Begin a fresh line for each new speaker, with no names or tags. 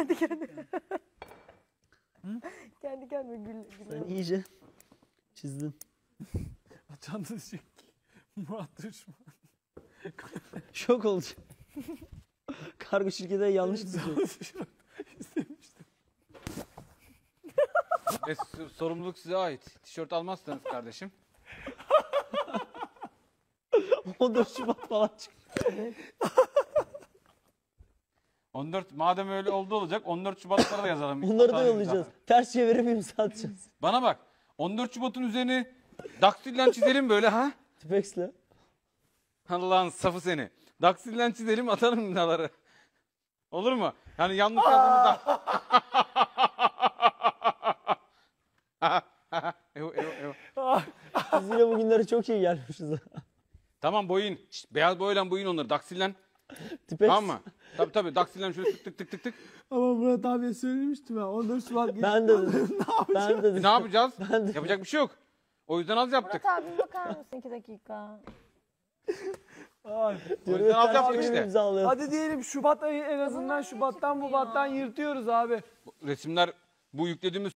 Kendi kendine. Kendi kendine gül.
Sen
gül.
iyice çizdin.
Da diyecek ki Murat düşman.
Şok olacak. Kargo şirkete yanlış çiziyor.
İstemiştim.
Ve sorumluluk size ait. Tişört almazsanız kardeşim.
14 Şubat falan çıktı.
14 madem öyle oldu olacak 14 Şubat'lara da yazalım.
Onları da yollayacağız. Ters çevirip imza atacağız.
Bana bak. 14 Şubat'ın üzerini daktille çizelim böyle ha.
Tipex'le.
Allah'ın safı seni. Daktille çizelim atalım imzaları. Olur mu? Yani yanlış yazdığımızda. evo, evo, evo.
Biz yine bugünlere çok iyi gelmişiz.
Tamam boyun. Şşt, beyaz boyayla boyun onları. Daksillen.
Tipex.
Tamam mı? Tabii tabii. Daksillen şöyle tık tık tık tık tık.
Ama Murat abiye söylemiştim ben. 14 Şubat geçti.
Ben de dedim. ben de
E, ne yapacağız?
Ben de-
Yapacak bir şey yok. O yüzden az yaptık.
Murat abi bakar mısın iki dakika?
Ay.
O yüzden az yaptık işte.
Hadi diyelim Şubat ayı en azından Şubat'tan bu battan yırtıyoruz abi.
Resimler bu yüklediğimiz